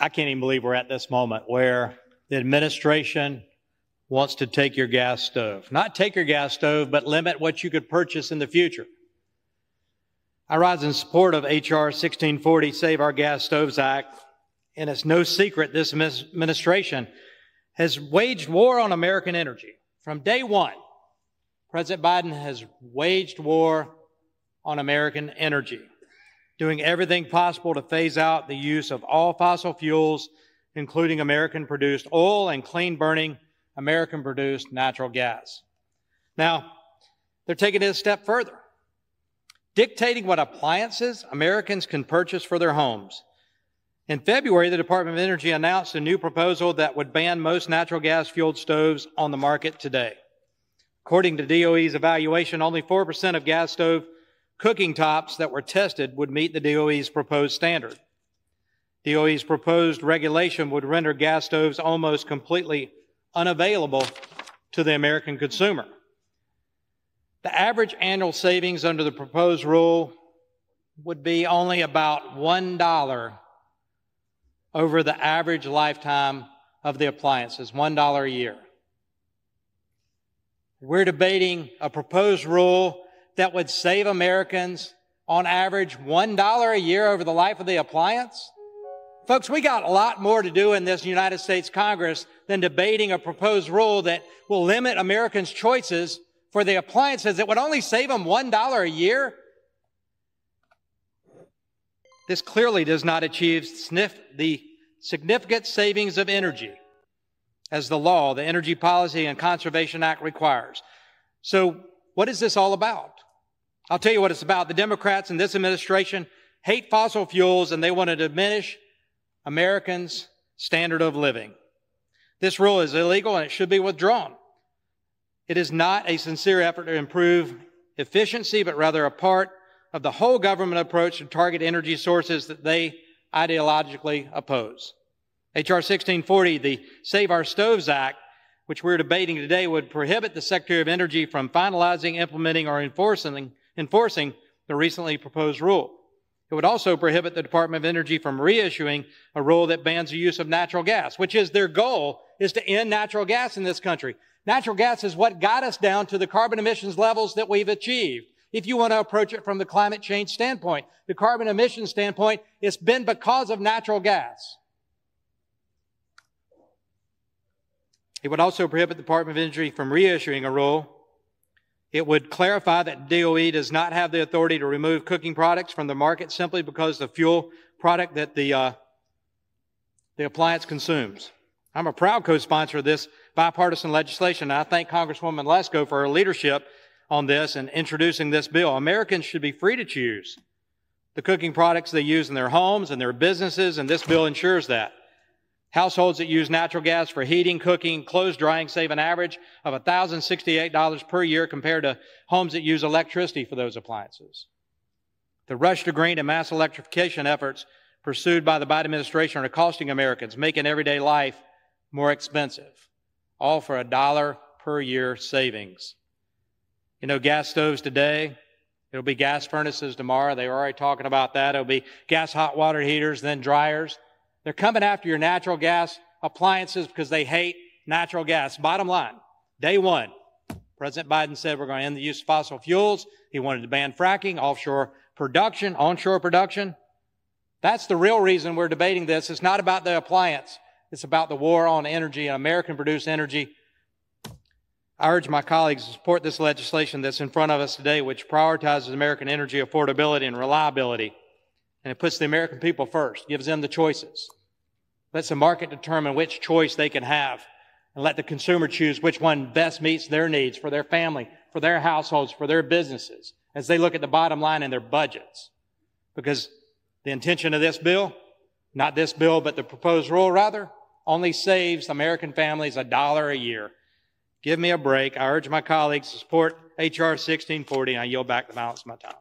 I can't even believe we're at this moment where the administration wants to take your gas stove. Not take your gas stove, but limit what you could purchase in the future. I rise in support of H.R. 1640, Save Our Gas Stoves Act, and it's no secret this administration has waged war on American energy. From day one, President Biden has waged war on American energy, doing everything possible to phase out the use of all fossil fuels, including American produced oil and clean burning American produced natural gas. Now, they're taking it a step further, dictating what appliances Americans can purchase for their homes. In February, the Department of Energy announced a new proposal that would ban most natural gas fueled stoves on the market today. According to DOE's evaluation, only 4% of gas stove cooking tops that were tested would meet the DOE's proposed standard. DOE's proposed regulation would render gas stoves almost completely unavailable to the American consumer. The average annual savings under the proposed rule would be only about $1 over the average lifetime of the appliances, $1 a year. We're debating a proposed rule that would save Americans on average $1 a year over the life of the appliance. Folks, we got a lot more to do in this United States Congress than debating a proposed rule that will limit Americans' choices for the appliances that would only save them $1 a year. This clearly does not achieve sniff the significant savings of energy as the law, the Energy Policy and Conservation Act requires. So, what is this all about? I'll tell you what it's about. The Democrats in this administration hate fossil fuels and they want to diminish Americans' standard of living. This rule is illegal and it should be withdrawn. It is not a sincere effort to improve efficiency, but rather a part of the whole government approach to target energy sources that they ideologically oppose. H.R. 1640, the Save Our Stoves Act, which we're debating today, would prohibit the Secretary of Energy from finalizing, implementing, or enforcing, enforcing the recently proposed rule. It would also prohibit the Department of Energy from reissuing a rule that bans the use of natural gas, which is their goal is to end natural gas in this country. Natural gas is what got us down to the carbon emissions levels that we've achieved. If you want to approach it from the climate change standpoint, the carbon emissions standpoint, it's been because of natural gas. It would also prohibit the Department of Energy from reissuing a rule it would clarify that DOE does not have the authority to remove cooking products from the market simply because the fuel product that the, uh, the appliance consumes. I'm a proud co-sponsor of this bipartisan legislation, and I thank Congresswoman Lesko for her leadership on this and introducing this bill. Americans should be free to choose the cooking products they use in their homes and their businesses, and this bill ensures that. Households that use natural gas for heating, cooking, clothes drying save an average of $1,068 per year compared to homes that use electricity for those appliances. The rush to green and mass electrification efforts pursued by the Biden administration are costing Americans, making everyday life more expensive, all for a dollar per year savings. You know, gas stoves today, it'll be gas furnaces tomorrow. They were already talking about that. It'll be gas hot water heaters, then dryers. They're coming after your natural gas appliances because they hate natural gas. Bottom line, day one, President Biden said we're going to end the use of fossil fuels. He wanted to ban fracking, offshore production, onshore production. That's the real reason we're debating this. It's not about the appliance. It's about the war on energy and American produced energy. I urge my colleagues to support this legislation that's in front of us today, which prioritizes American energy affordability and reliability. And it puts the American people first, gives them the choices. Lets the market determine which choice they can have and let the consumer choose which one best meets their needs for their family, for their households, for their businesses as they look at the bottom line in their budgets. Because the intention of this bill, not this bill, but the proposed rule rather, only saves American families a dollar a year. Give me a break. I urge my colleagues to support H.R. 1640 and I yield back the balance of my time.